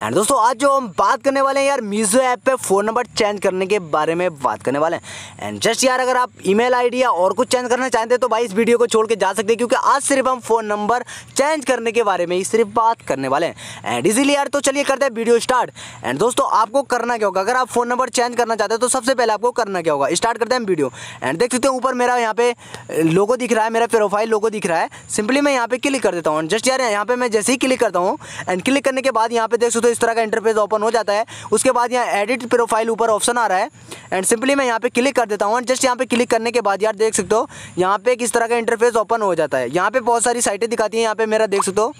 And दोस्तों, आज जो हम बात करने वाले हैं यार मीज़ो ऐप पे फ़ोन नंबर चेंज करने के बारे में बात करने वाले हैं। एंड जस्ट यार, अगर आप ईमेल आईडी या और कुछ चेंज करना चाहते हैं तो भाई इस वीडियो को छोड़ के जा सकते हैं, क्योंकि आज सिर्फ़ हम फ़ोन नंबर चेंज करने के बारे में ही सिर्फ़ बात करने वाले हैं। एंड इजीली यार तो चलिए करते हैं वीडियो स्टार्ट एंड दोस्तों, आपको करना क्या होगा? अगर आप फ़ोन नंबर चेंज करना चाहते हैं तो सबसे पहले आपको करना क्या होगा? स्टार्ट करते हैं वीडियो एंड देख सकते हैं, ऊपर मेरा यहाँ पे लोगो दिख रहा है, मेरा प्रोफ़ाइल लोगो दिख रहा है। सिंपली मैं यहाँ पे क्लिक कर देता हूँ। जस्ट यार, यहाँ पे मैं जैसे ही क्लिक करता हूँ एंड क्लिक करने के बाद यहाँ पे देख सकते इस तरह का इंटरफेस ओपन हो जाता है। उसके बाद यहाँ एडिट प्रोफ़ाइल ऊपर ऑप्शन आ रहा है। एंड सिंपली मैं यहाँ पे क्लिक कर देता हूँ। जस्ट यहाँ पे क्लिक करने के बाद यार देख सकते हो, यहाँ पे किस तरह का इंटरफेस ओपन हो जाता है। यहाँ पे बहुत सारी साइटें दिखाती हैं, यहाँ पे मेरा देख सकते हो।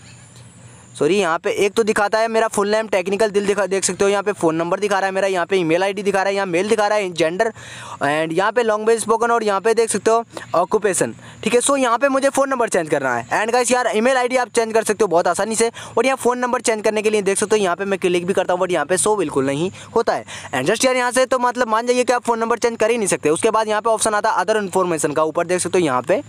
सॉरी यहाँ पे एक तो दिखाता है मेरा फुल नेम टेक्निकल दिल दिखा देख सकते हो यहाँ पे फ़ोन नंबर दिखा रहा है मेरा यहाँ पे ईमेल आईडी दिखा रहा है यहाँ मेल दिखा रहा है जेंडर एंड यहाँ पे लॉन्ग बेज स्पोकन और यहाँ पे देख सकते हो ऑक्यूपेशन ठीक है सो यहाँ पे मुझे फ़ोन नंबर चेंज करना है एंड गाइस यार ईमेल आईडी आप चेंज कर सकते हो बहुत आसानी से और यहाँ फ़ोन नंबर चेंज करने के लिए देख सकते हो यहाँ पे मैं क्लिक भी करता हूँ बट यहाँ पे सो बिल्कुल नहीं होता है एंड जस्ट यार यहाँ से तो मतलब मान जाइए कि आप फ़ोन नंबर चेंज कर ही नहीं सकते उसके बाद यहाँ पे ऑप्शन आता है अदर इन्फॉर्मेशन का ऊपर देख सकते हो यहाँ पे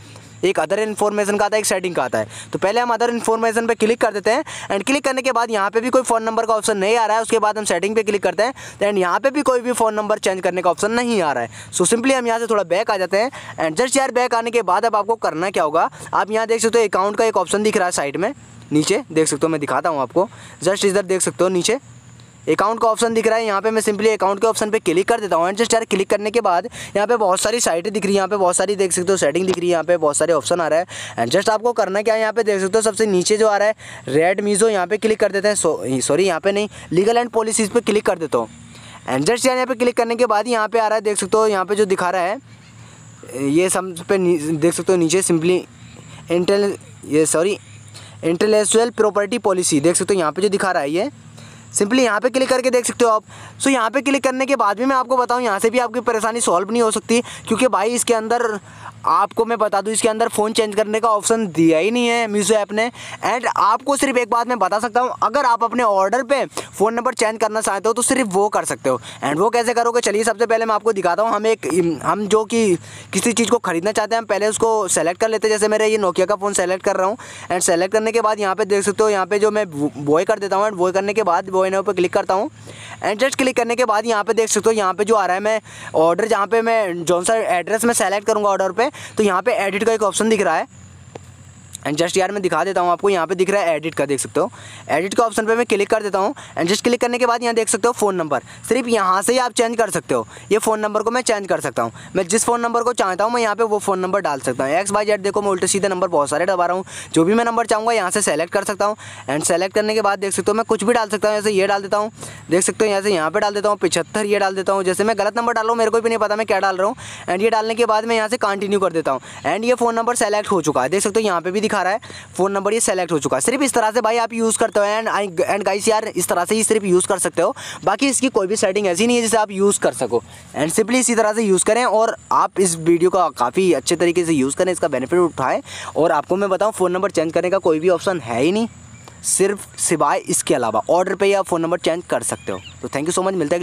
एक अदर इन्फॉर्मेशन का आता है, एक सेटिंग का आता है। तो पहले हम अदर इन्फॉर्मेशन पे क्लिक कर देते हैं एंड क्लिक करने के बाद यहाँ पे भी कोई फ़ोन नंबर का ऑप्शन नहीं आ रहा है, उसके बाद हम सेटिंग पे क्लिक करते हैं एंड यहाँ पे भी कोई भी फ़ोन नंबर चेंज करने का ऑप्शन नहीं आ रहा है। सो सिंपली हम यहाँ से थोड़ा बैक आ जाते हैं एंड जस्ट यार बैक आने के बाद अब आपको करना क्या होगा, आप यहाँ देख सकते हो अकाउंट का एक ऑप्शन दिख रहा है साइड में, नीचे देख सकते हो, मैं दिखाता हूँ आपको जस्ट इधर देख सकते हो नीचे। अकाउंट का ऑप्शन दिख रहा है यहाँ पे मैं सिंपली अकाउंट के ऑप्शन पे क्लिक कर देता हूँ एंड जस्ट यार क्लिक करने के बाद यहाँ पे बहुत सारी साइटें दिख रही है यहाँ पे बहुत सारी देख सकते हो सेटिंग दिख रही है यहाँ पे बहुत सारे ऑप्शन आ रहा है एंड जस्ट आपको करना क्या है यहाँ पे देख सकते हो सबसे नीचे जो आ रहा है रेड मीज़ो यहाँ पे क्लिक कर देते हैं सॉरी यहाँ पे नहीं लीगल एंड पॉलिसीज़ पर क्लिक कर देता हूँ एंड जस्ट यार यहाँ पे क्लिक करने के बाद यहाँ पे आ रहा है देख सकते हो यहाँ पे जो दिखा रहा है ये सब पे देख सकते हो नीचे सिंपली इंटेल ये सॉरी इंटेलेक्चुअल प्रॉपर्टी पॉलिसी देख सकते हो यहाँ पे जो दिखा रहा है ये सिंपली यहाँ पे क्लिक करके देख सकते हो आप। सो यहाँ पे क्लिक करने के बाद भी मैं आपको बताऊँ, यहाँ से भी आपकी परेशानी सॉल्व नहीं हो सकती, क्योंकि भाई इसके अंदर आपको मैं बता दूँ, इसके अंदर फ़ोन चेंज करने का ऑप्शन दिया ही नहीं है मीशो ऐप ने। एंड आपको सिर्फ़ एक बात मैं बता सकता हूँ, अगर आप अपने ऑर्डर पे फ़ोन नंबर चेंज करना चाहते हो तो सिर्फ़ वो कर सकते हो। एंड वो कैसे करोगे? चलिए सबसे पहले मैं आपको दिखाता हूँ, हम एक, हम जो कि किसी चीज़ को खरीदना चाहते हैं, हम पहले उसको सेलेक्ट कर लेते हैं। जैसे मेरे ये नोकिया का फ़ोन सेलेक्ट कर रहा हूँ। एंड सेलेक्ट करने के बाद यहाँ पर देख सकते हो, यहाँ पर जो मैं बॉय कर देता हूँ। एंड बॉय करने के बाद वॉय ने पर क्लिक करता हूँ। एंड जस्ट क्लिक करने के बाद यहाँ पे देख सकते हो, यहाँ पे जो आ रहा है, मैं ऑर्डर जहाँ पे मैं जो सा एड्रेस में सेलेक्ट करूँगा ऑर्डर पे तो यहाँ पे एडिट का एक ऑप्शन दिख रहा है। एंड जस्ट यार मैं दिखा देता हूँ आपको, यहाँ पे दिख रहा है एडिट का, देख सकते हो। एडिट का ऑप्शन पे मैं क्लिक कर देता हूँ। एंड जस्ट क्लिक करने के बाद यहाँ देख सकते हो फ़ोन नंबर सिर्फ़ यहाँ से ही आप चेंज कर सकते हो। ये फ़ोन नंबर को मैं चेंज कर सकता हूँ। मैं जिस फ़ोन नंबर को चाहता हूँ, मैं यहाँ पे वो फ़ोन नंबर डाल सकता हूँ। एक्स बाई जेड देखो, मैं उल्टे सीधे नंबर बहुत सारे डबा रहा हूँ। जो भी मैं नंबर चाहूँगा, यहाँ से सेलेक्ट कर सकता हूँ। एंड सेलेक्ट करने के बाद देख सकते हो, मैं कुछ भी डाल सकता हूँ। जैसे ये डाल देता हूँ। देख सकते हो, यहाँ से यहाँ पर डाल देता हूँ। पिछहत्तर ये डाल देता हूँ। जैसे मैं गलत नंबर डाल रहा हूँ, मेरे को भी नहीं पता मैं क्या डाल रहा हूँ। एंड ये डालने के बाद मैं यहाँ से कंटिन्यू कर देता हूँ। एंड ये फ़ोन नंबर सेलेक्ट हो चुका है। देख सकते हो, यहाँ पे भी दिखा रहा है। फ़ोन नंबर ये सेलेक्ट हो चुका है। सिर्फ़ इस तरह से भाई आप यूज़ करते हो एंड एंड गाइस यार, इस तरह से ही सिर्फ़ यूज़ कर सकते हो। बाकी इसकी कोई भी सेटिंग ऐसी नहीं है जिसे आप यूज़ कर सको। एंड सिंपली इसी तरह से यूज़ करें और आप इस वीडियो का काफ़ी अच्छे तरीके से यूज़ करें, इसका बेनिफिट उठाएँ। और आपको मैं बताऊँ फ़ोन नंबर चेंज करने का कोई भी ऑप्शन है ही नहीं। सिर्फ़, सिवाय इसके अलावा ऑर्डर पे या फ़ोन नंबर चेंज कर सकते हो। तो थैंक यू सो मच मिलता है